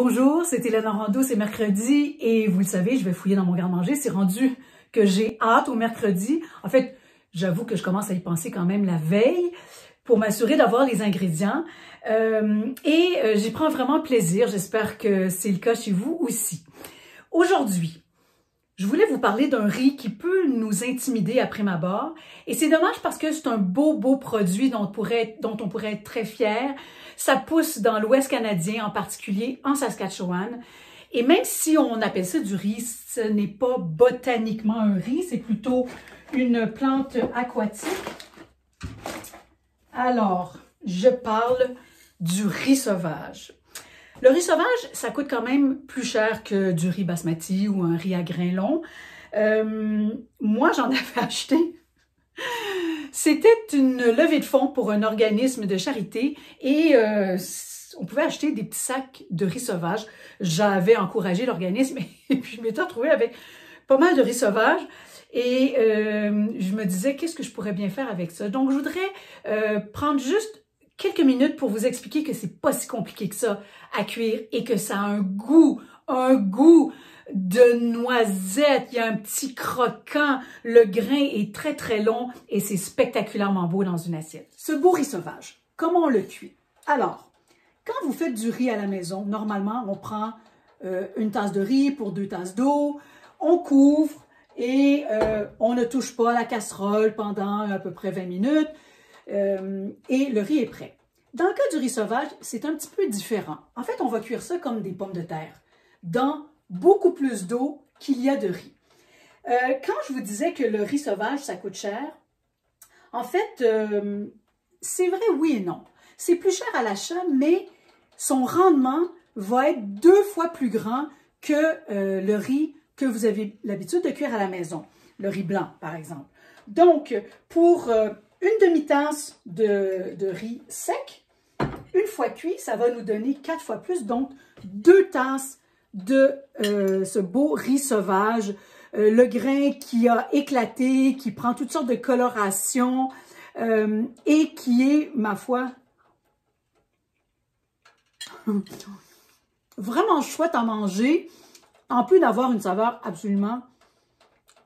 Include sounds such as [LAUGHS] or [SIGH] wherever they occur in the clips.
Bonjour, c'est Hélène Rando, c'est mercredi et vous le savez, je vais fouiller dans mon garde-manger. C'est rendu que j'ai hâte au mercredi. En fait, j'avoue que je commence à y penser quand même la veille pour m'assurer d'avoir les ingrédients. Euh, et euh, j'y prends vraiment plaisir. J'espère que c'est le cas chez vous aussi. Aujourd'hui, je voulais vous parler d'un riz qui peut nous intimider après ma barre. Et c'est dommage parce que c'est un beau, beau produit dont on, pourrait, dont on pourrait être très fier. Ça pousse dans l'Ouest canadien, en particulier en Saskatchewan. Et même si on appelle ça du riz, ce n'est pas botaniquement un riz, c'est plutôt une plante aquatique. Alors, je parle du riz sauvage. Le riz sauvage, ça coûte quand même plus cher que du riz basmati ou un riz à grains longs. Euh, moi, j'en avais [LAUGHS] acheté. C'était une levée de fonds pour un organisme de charité et euh, on pouvait acheter des petits sacs de riz sauvage. J'avais encouragé l'organisme [LAUGHS] et puis je m'étais retrouvée avec pas mal de riz sauvage. Et euh, je me disais, qu'est-ce que je pourrais bien faire avec ça? Donc, je voudrais prendre juste quelques minutes pour vous expliquer que c'est pas si compliqué que ça à cuire et que ça a un goût, un goût de noisette, il y a un petit croquant, le grain est très très long et c'est spectaculairement beau dans une assiette. Ce beau riz sauvage, comment on le cuit? Alors, quand vous faites du riz à la maison, normalement on prend euh, une tasse de riz pour deux tasses d'eau, on couvre et euh, on ne touche pas la casserole pendant à peu près 20 minutes. Euh, et le riz est prêt. Dans le cas du riz sauvage, c'est un petit peu différent. En fait, on va cuire ça comme des pommes de terre, dans beaucoup plus d'eau qu'il y a de riz. Euh, quand je vous disais que le riz sauvage, ça coûte cher, en fait, euh, c'est vrai oui et non. C'est plus cher à l'achat, mais son rendement va être deux fois plus grand que le riz que vous avez l'habitude de cuire à la maison, le riz blanc, par exemple. Donc, pour une demi-tasse de, riz sec. Une fois cuit, ça va nous donner quatre fois plus, donc deux tasses de euh, ce beau riz sauvage. Euh, le grain qui a éclaté, qui prend toutes sortes de colorations euh, et qui est, ma foi, [LAUGHS] vraiment chouette à manger, en plus d'avoir une saveur absolument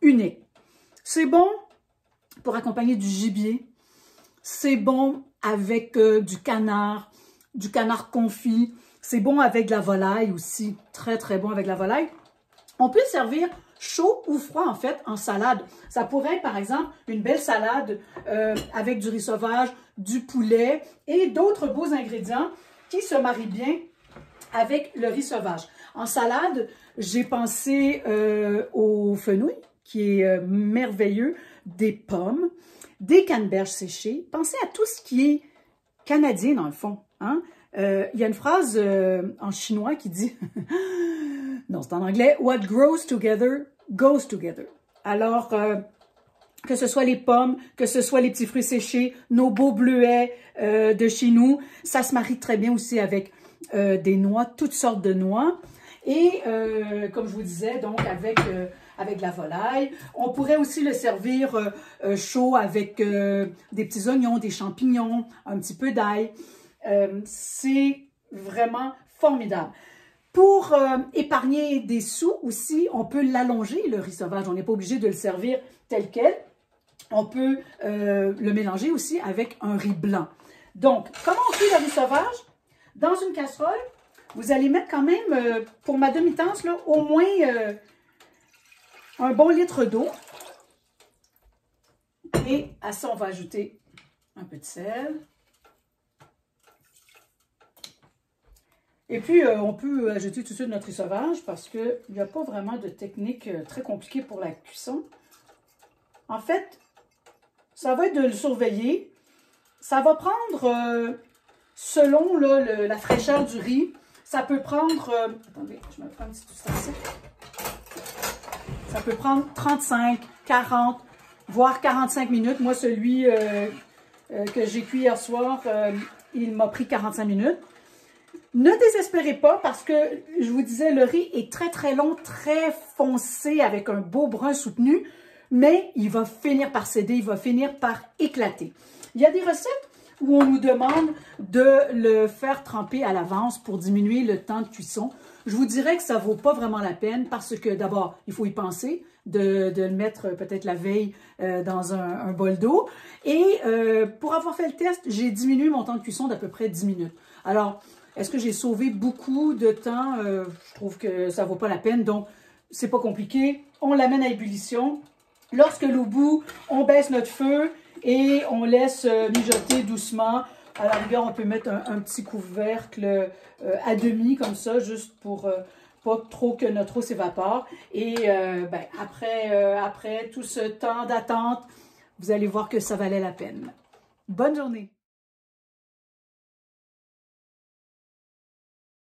unique. C'est bon? Pour accompagner du gibier. C'est bon avec euh, du canard, du canard confit. C'est bon avec de la volaille aussi. Très, très bon avec la volaille. On peut servir chaud ou froid, en fait, en salade. Ça pourrait être, par exemple, une belle salade euh, avec du riz sauvage, du poulet et d'autres beaux ingrédients qui se marient bien avec le riz sauvage. En salade, j'ai pensé euh, au fenouil, qui est merveilleux, des pommes, des canneberges séchées. Pensez à tout ce qui est canadien dans le fond. Hein? Euh, il y a une phrase euh, en chinois qui dit, [LAUGHS] non c'est en anglais, « What grows together goes together ». Alors, euh, que ce soit les pommes, que ce soit les petits fruits séchés, nos beaux bleuets de chez nous, ça se marie très bien aussi avec des noix, toutes sortes de noix. Et comme je vous disais, donc avec avec la volaille. On pourrait aussi le servir euh, euh, chaud avec euh, des petits oignons, des champignons, un petit peu d'ail. C'est vraiment formidable. Pour épargner des sous aussi, on peut l'allonger, le riz sauvage. On n'est pas obligé de le servir tel quel. On peut le mélanger aussi avec un riz blanc. Donc, comment on fait le riz sauvage? Dans une casserole, vous allez mettre quand même, pour ma demi-tasse, au moins un bon litre d'eau. Et à ça, on va ajouter un peu de sel. Et puis, euh, on peut ajouter tout de suite notre riz sauvage parce qu'il n'y a pas vraiment de technique euh, très compliquée pour la cuisson. En fait, ça va être de le surveiller. Ça va prendre, euh, selon la fraîcheur du riz, ça peut prendre... attendez, je me prends un petit ustensile. Ça peut prendre 35, 40, voire 45 minutes. Moi, celui euh, euh, que j'ai cuit hier soir, euh, il m'a pris 45 minutes. Ne désespérez pas parce que, je vous disais, le riz est très, très long, très foncé avec un beau brun soutenu, mais il va finir par céder, il va finir par éclater. Il y a des recettes où on nous demande de le faire tremper à l'avance pour diminuer le temps de cuisson. Je vous dirais que ça vaut pas vraiment la peine parce que d'abord, il faut y penser, de, le mettre peut-être la veille euh, dans un, bol d'eau. Et euh, pour avoir fait le test, j'ai diminué mon temps de cuisson d'à peu près 10 minutes. Alors, est-ce que j'ai sauvé beaucoup de temps? Euh, je trouve que ça vaut pas la peine, donc c'est pas compliqué. On l'amène à ébullition. Lorsque l'eau bout, on baisse notre feu et on laisse mijoter doucement. À la rigueur, on peut mettre un, petit couvercle euh, à demi comme ça, juste pour euh, pas trop que notre eau s'évapore. Et euh, ben, après, après tout ce temps d'attente, vous allez voir que ça valait la peine. Bonne journée!